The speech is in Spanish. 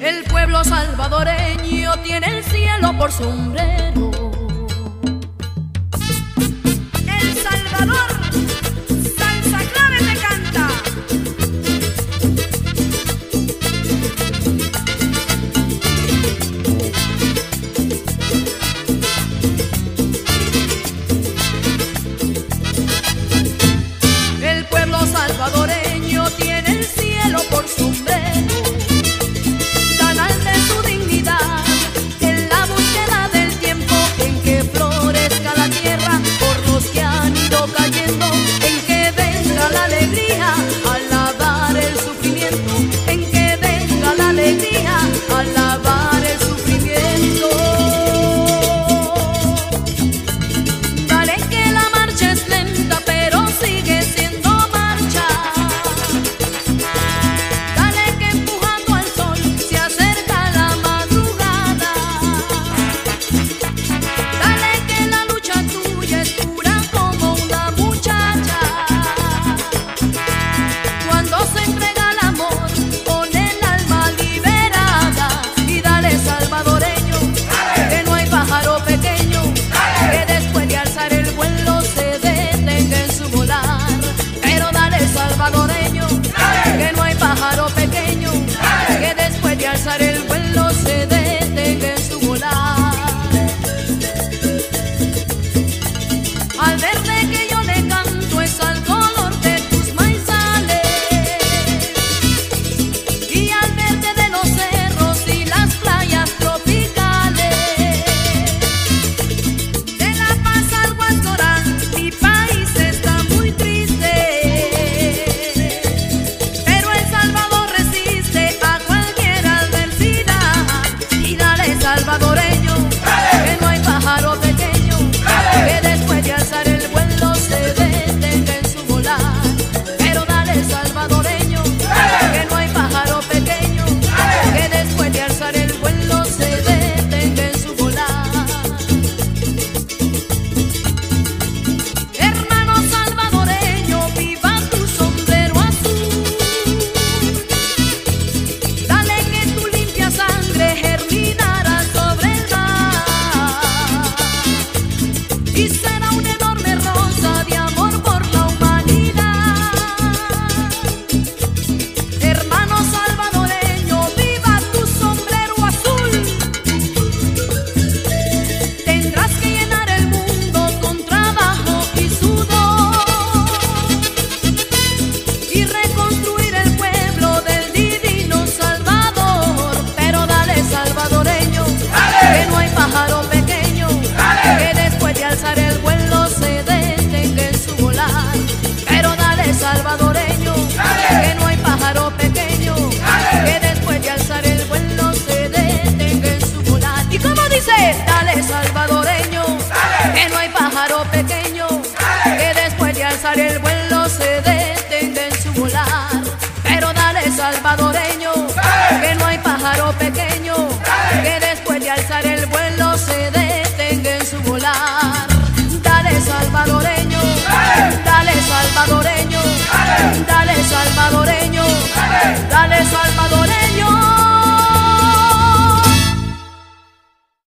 El pueblo salvadoreño tiene el cielo por sombrero.